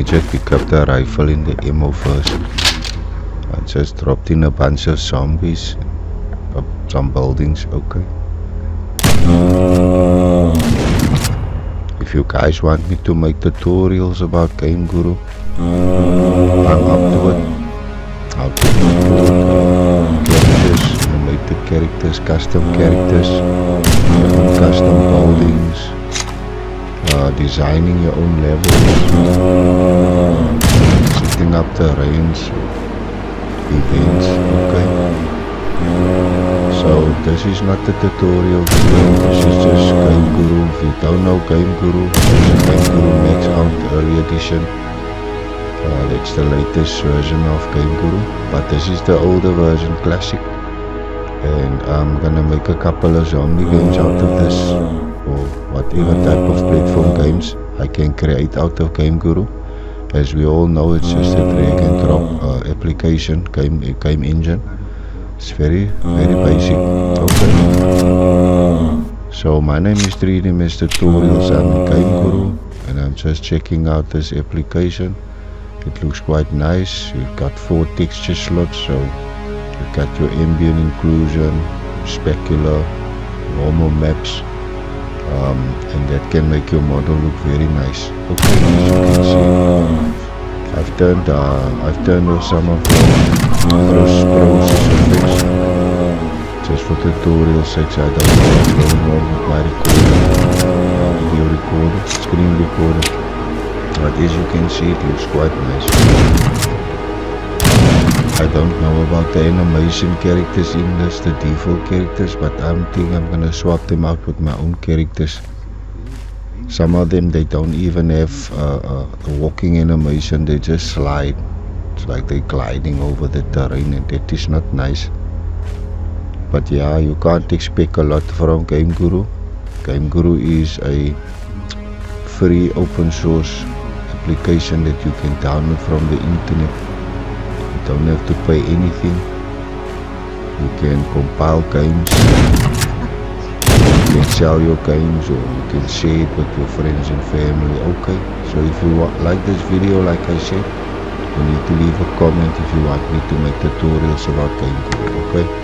me just pick up the rifle in the ammo first. I just dropped in a bunch of zombies. Up some buildings, okay. If you guys want me to make tutorials about Game Guru, I'm up to it. How to import characters, animated characters, custom characters, custom buildings, uh, designing your own levels, setting up the range, events, okay. So this is not the tutorial video, this is just Game Guru. If you don't know Game Guru, it's a Game Guru Max Out Early Edition. Uh, that's the latest version of Game Guru, but this is the older version, Classic. And I'm gonna make a couple of zombie games out of this, whatever type of platform games I can create out of Game Guru. As we all know, it's just a drag and drop ah. uh, application, game, game engine. It's very, very ah. basic. Okay. So my name is 3D Mr. Tutorials. I'm in Game Guru and I'm just checking out this application. It looks quite nice. You've got four texture slots, so you've got your ambient occlusion, specular, normal maps, um, and that can make your model look very nice. Okay, as you can see. I've turned uh, I've turned off some of the pros, process effects just for tutorial sake I don't know what's going on with my recorder video recorder, screen recorder but as you can see it looks quite nice I don't know about the animation characters in this, the default characters but I'm thinking I'm gonna swap them out with my own characters. Some of them they don't even have uh, uh, a walking animation they just slide. It's like they're gliding over the terrain and that is not nice. But yeah you can't expect a lot from game guru. Game guru is a free open source application that you can download from the internet you don't have to pay anything. You can compile games. You can sell your games or you can share it with your friends and family. Okay so if you like this video like I said you need to leave a comment if you want me to make tutorials about game okay